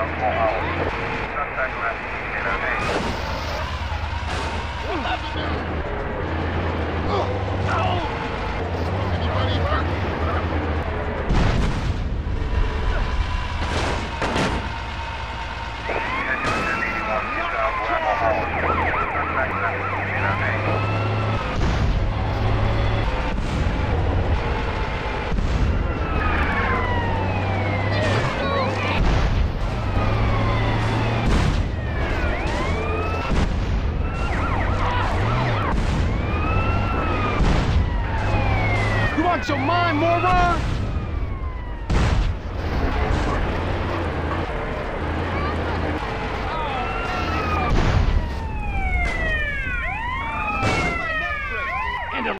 miles per hour. Contact left 808. Want your mind, moron?